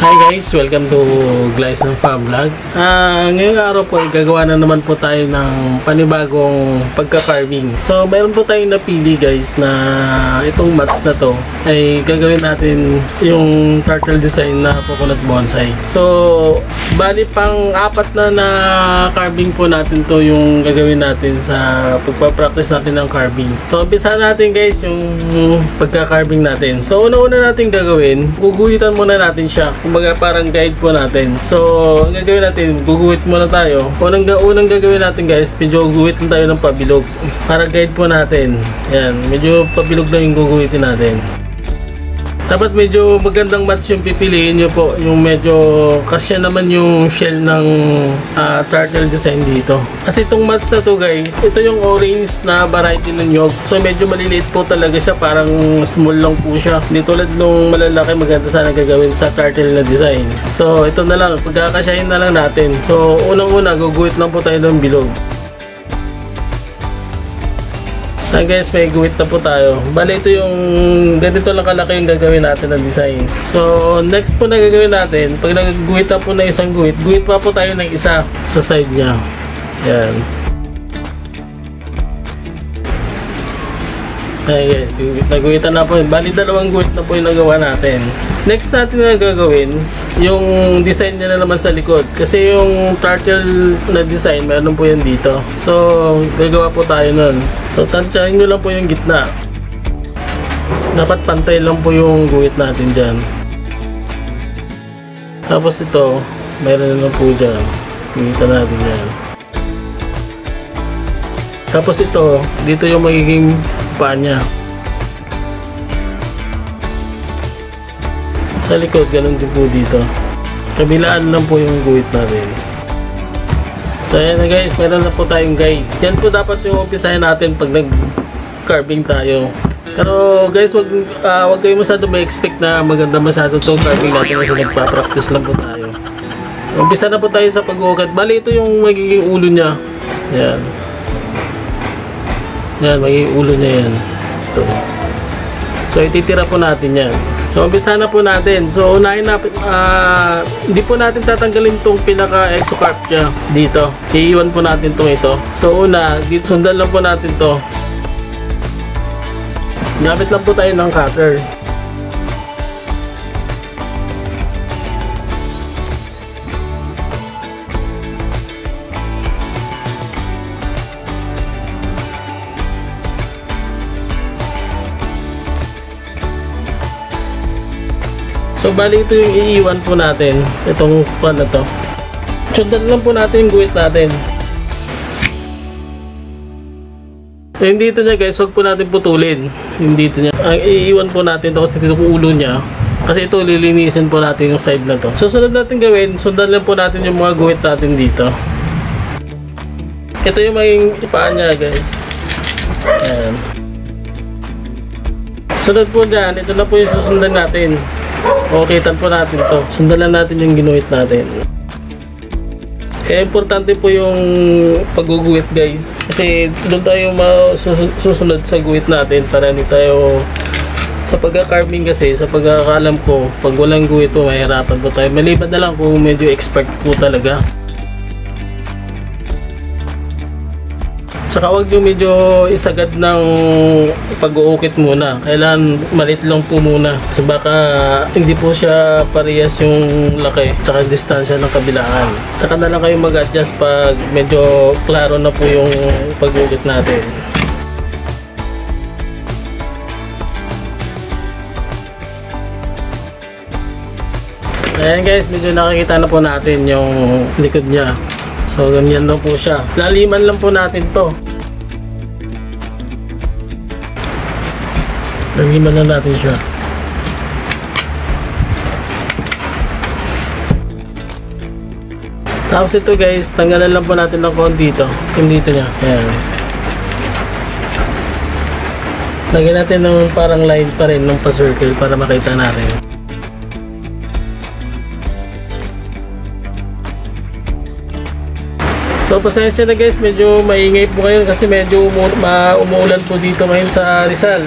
Hi guys, welcome to Glice ng Fab Vlog. Ah, ngayong araw po ay gagawa na naman po tayo ng panibagong pagka-carving. So, meron po tayong napili guys na itong mats na to ay gagawin natin yung turtle design na coconut bonsai. So, bali pang apat na na carving po natin to yung gagawin natin sa pagpa-practice natin ng carving. So, umpisa natin guys yung pagka-carving natin. So, una-una natin gagawin, guguhitan muna natin siya kumbaga parang guide po natin. So, ang gagawin natin, guguhit muna tayo. Unang, unang gagawin natin guys, medyo guguhit lang tayo ng pabilog. Para guide po natin. Yan, medyo pabilog lang yung guguhitin natin. Dapat medyo magandang mats yung pipiliin nyo po. Yung medyo kasya naman yung shell ng ah, turtle design dito. Kasi itong mats na to guys, ito yung orange na variety ng nyog. So medyo maliliit po talaga siya. Parang small lang po siya. Hindi tulad nung malalaki maganda sana gagawin sa turtle na design. So ito na lang. Pagkakasyahin na lang natin. So unang-una, guguhit lang po tayo ng bilog. Ayan guys, may guhit na po tayo. Bale, ito yung ganito lang kalaki yung gagawin natin na design. So, next po na gagawin natin, pag nagguhit na po na isang guhit, guhit pa po tayo ng isa sa side niya. Yan. Ayan guys, yung naguhitan na po. Bali, dalawang guhit na po yung nagawa natin. Next natin na gagawin, yung design niya na naman sa likod. Kasi yung turtle na design, meron po yan dito. So, gagawa po tayo nun. So, tansyahin nyo lang po yung gitna. Dapat pantay lang po yung guhit natin dyan. Tapos ito, meron na po dyan. Guhitan natin yan. Tapos ito, dito yung magiging paa. Sa likod, ganun din po dito. Kabilaan lang po yung guhit natin. So ayan na guys, meron na po tayong guide. Yan po dapat yung umpisahan natin pag nag-carving tayo. Pero guys, wag, ah, wag kayo masyado may expect na maganda masyado itong carving natin kasi nagpa-practice lang po tayo. Umpisa na po tayo sa pag-ukat. Bali, ito yung magiging ulo niya. Yan. Yan, magiging ulo niya yan. Ito. So, ititira po natin yan. So, umpisa na po natin. So, unahin na, ah, hindi po natin tatanggalin tong pinaka-exocarp niya dito. Iiwan po natin tong ito. So, una, dito, sundan lang po natin to. Gamit lang po tayo ng cutter. So bali ito yung iiwan po natin, itong span na to. Sundan lang po natin yung guhit natin. Yung dito niya guys, huwag po natin putulin. Yung dito niya. Ang iiwan po natin to kasi dito po ulo niya. Kasi ito lilinisin po natin yung side na to. So sunod natin gawin, sundan lang po natin yung mga guhit natin dito. Ito yung maging ipaan niya guys. Ayan. Sunod po dyan, ito na po yung susundan natin. Okay, po natin to. Sundan lang natin yung ginuhit natin. Kaya importante po yung pagguguhit guys. Kasi doon tayo susunod sa guhit natin para hindi tayo sa pagka-carving kasi, sa pagkakalam ko, pag walang guhit po, mahirapan po tayo. Maliban na lang kung medyo expert po talaga. Tsaka wag yung medyo isagad ng pag-uukit muna. Kailangan malit lang po muna. So baka hindi po siya parehas yung laki tsaka distansya ng kabilaan. Saka na lang kayo mag-adjust pag medyo klaro na po yung pag-uukit natin. Ayan guys, medyo nakikita na po natin yung likod niya. So, ganyan lang po siya. Laliman lang po natin to. Laliman lang natin siya. Tapos ito guys, tanggalan lang po natin ng konti dito. Yung dito niya. Ayan. Lagyan natin ng parang line pa rin, ng pa-circle para makita natin. So pasensya na guys, medyo maingay po ngayon kasi medyo umu umuulan po dito ngayon sa Rizal.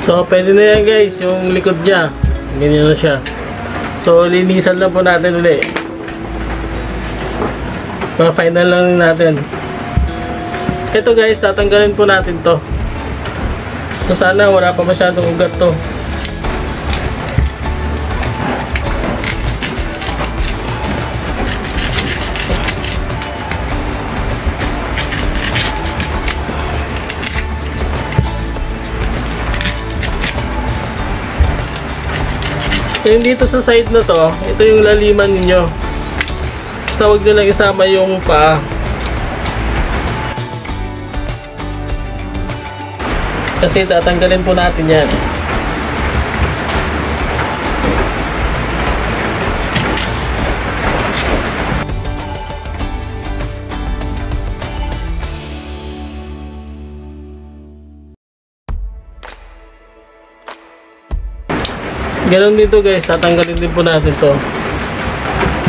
So, pwede na yan guys, yung likod niya. Ganyan na siya. So, linisan lang po natin ulit. Pa-final lang natin. Ito guys, tatanggalin po natin to. So, sana wala pa masyadong ugat to. Yung dito sa side na to, ito yung laliman ninyo. Basta huwag nyo lang isama yung paa. Kasi tatanggalin po natin yan. Ganon dito guys, tatanggalin din po natin to.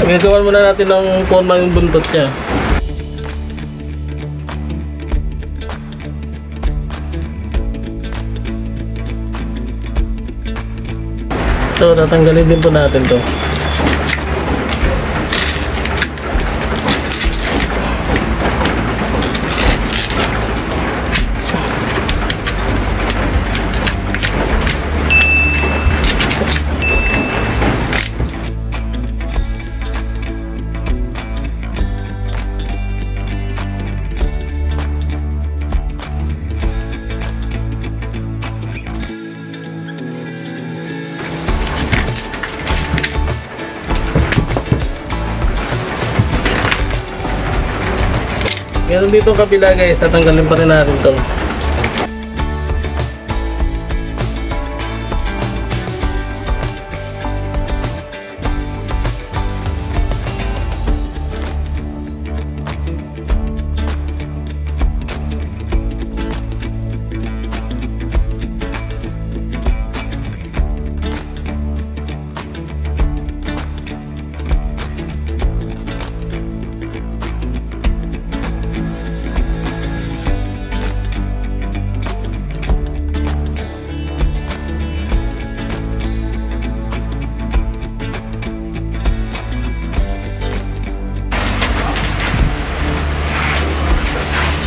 Gagawan muna natin ng forma yung buntot niya. So, tatanggalin din po natin to. Meron dito kabila guys, tatanggalin pa rin natin to.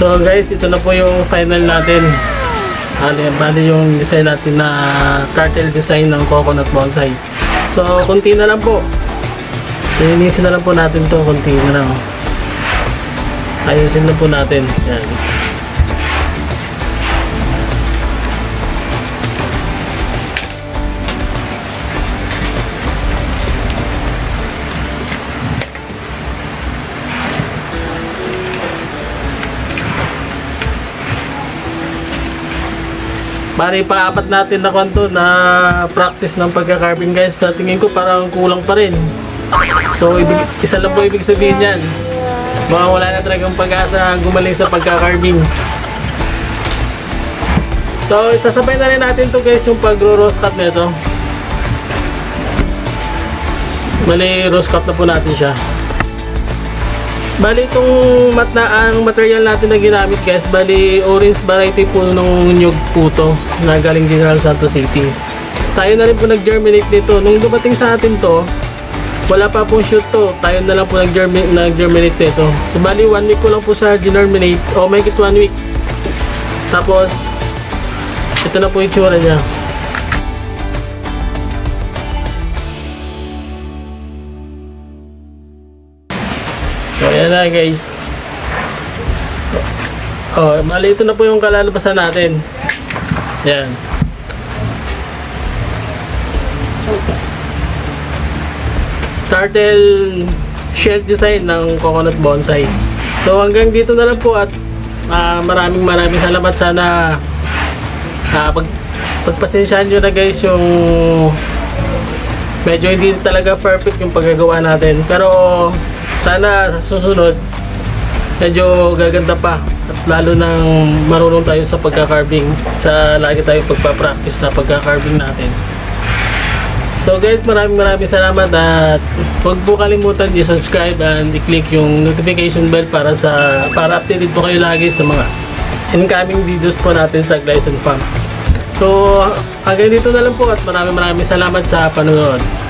So guys, ito na po yung final natin. Bali, bali yung design natin na cartel design ng coconut bonsai. So, kunti na lang po. Linisin na lang po natin to kunti na lang. Ayusin na po natin. Yan. Bari pa-apat natin na kwanto na practice ng pagka-carving guys. Pero tingin ko parang kulang pa rin. So, ibig, isa lang po ibig sabihin yan. Baka wala na talagang pag-asa gumaling sa pagka-carving. So, sasabay na rin natin to guys yung pag-roast cut nito. Bali, roast cut na po natin siya. Bali itong mat ang material natin na ginamit guys, bali orange variety po ng nyug puto na galing General Santos City. Tayo na rin po nag-germinate nito. Nung dumating sa atin to, wala pa pong shoot to. Tayo na lang po nag-germinate, nag-germinate nito. So bali one week ko lang po sa germinate o make it one week. Tapos, ito na po yung tsura niya. So, ayan na guys. Oh, mali ito na po yung kalalabasan natin. Ayan. Turtle shell design ng coconut bonsai. So hanggang dito na lang po at ah, maraming maraming salamat sana ah, pag pagpasensyahan nyo na guys yung medyo hindi talaga perfect yung paggagawa natin pero sana sa susunod medyo gaganda pa. At lalo nang marunong tayo sa pagka-carving sa lagi tayo pagpa-practice sa pagka-carving natin. So guys maraming maraming salamat at huwag po kalimutan i-subscribe and i-click yung notification bell para sa para updated po kayo lagi sa mga incoming videos po natin sa Glyson Farm. So, hanggang dito na lang po at maraming maraming salamat sa panonood.